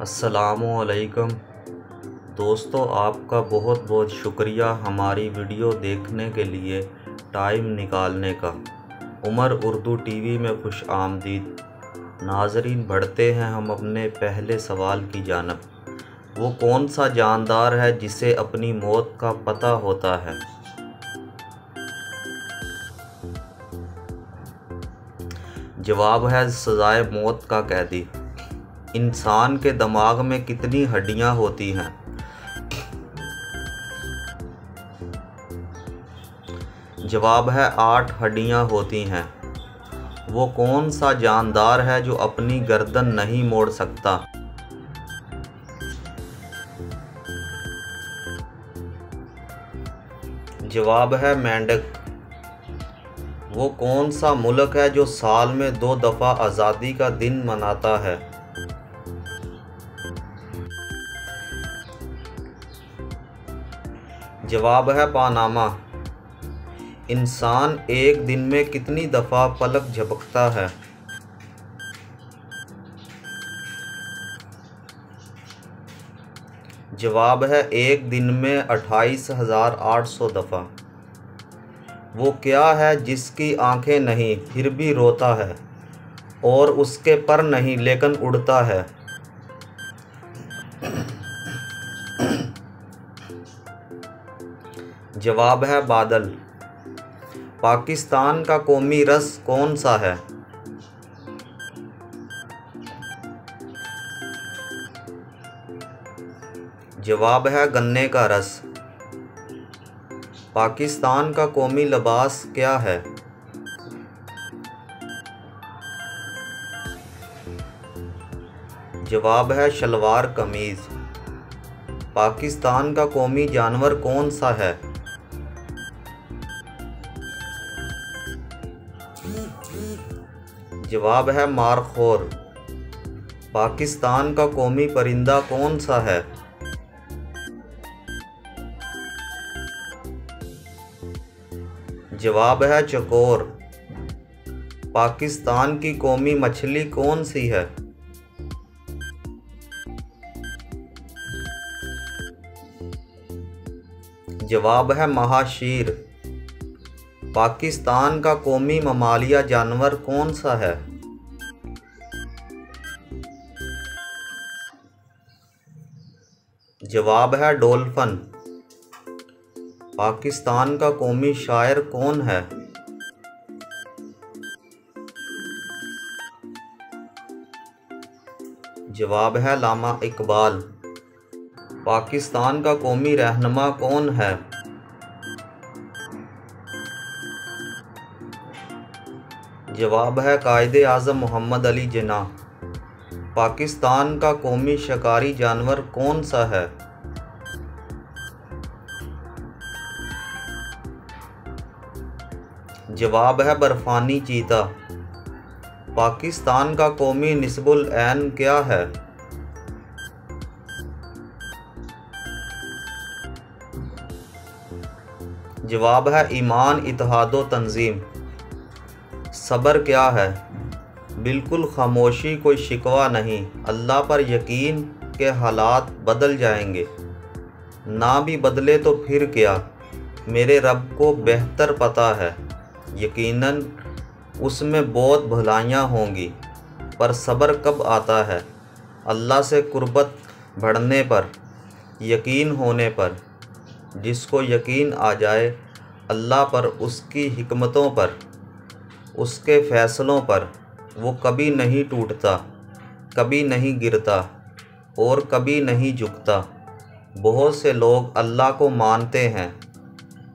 असलकम दोस्तों, आपका बहुत बहुत शुक्रिया हमारी वीडियो देखने के लिए टाइम निकालने का। उमर उर्दू टीवी में खुश आमदीद। नाजरीन, बढ़ते हैं हम अपने पहले सवाल की जानब। वो कौन सा जानदार है जिसे अपनी मौत का पता होता है? जवाब है सज़ाए मौत का कैदी। इंसान के दिमाग में कितनी हड्डियाँ होती हैं? जवाब है, आठ हड्डियाँ होती हैं। वो कौन सा जानदार है जो अपनी गर्दन नहीं मोड़ सकता? जवाब है, मेंढक। वो कौन सा मुल्क है जो साल में दो दफ़ा आज़ादी का दिन मनाता है? जवाब है पानामा। इंसान एक दिन में कितनी दफ़ा पलक झपकता है? जवाब है एक दिन में अट्ठाईस हज़ार आठ सौ दफ़ा। वो क्या है जिसकी आँखें नहीं, फिर भी रोता है और उसके पर नहीं, लेकिन उड़ता है। जवाब है बादल। पाकिस्तान का कौमी रस कौन सा है? जवाब है गन्ने का रस। पाकिस्तान का कौमी लिबास क्या है? जवाब है शलवार कमीज़। पाकिस्तान का कौमी जानवर कौन सा है? जवाब है मारखोर। पाकिस्तान का कौमी परिंदा कौन सा है? जवाब है चकोर। पाकिस्तान की कौमी मछली कौन सी है? जवाब है महाशीर। पाकिस्तान का कौमी ममालिया जानवर कौन सा है? जवाब है डोल्फन। पाकिस्तान का कौमी शायर कौन है? जवाब है लामा इकबाल। पाकिस्तान का कौमी रहनमा कौन है? जवाब है कायद आज़म मोहम्मद अली जना पाकिस्तान का कौमी शिकारी जानवर कौन सा है? जवाब है बर्फानी चीता। पाकिस्तान का कौमी नस्बुल ऐन क्या है? जवाब है ईमान इतिहादो तंजीम। सब्र क्या है? बिल्कुल खामोशी कोई शिकवा नहीं। अल्लाह पर यकीन के हालात बदल जाएँगे। ना भी बदले तो फिर क्या? मेरे रब को बेहतर पता है। यकीनन उसमें बहुत भलाइयाँ होंगी, पर सब्र कब आता है? अल्लाह से कुर्बत बढ़ने पर, यकीन होने पर। जिसको यकीन आ जाए, अल्लाह पर उसकी हिकमतों पर। उसके फ़ैसलों पर वो कभी नहीं टूटता, कभी नहीं गिरता और कभी नहीं झुकता। बहुत से लोग अल्लाह को मानते हैं,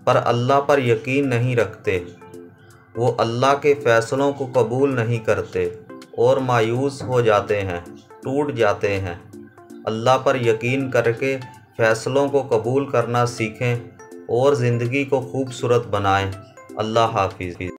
पर अल्लाह पर यकीन नहीं रखते। वो अल्लाह के फ़ैसलों को कबूल नहीं करते और मायूस हो जाते हैं, टूट जाते हैं। अल्लाह पर यकीन करके फ़ैसलों को कबूल करना सीखें और ज़िंदगी को खूबसूरत बनाएँ। अल्लाह हाफिज़।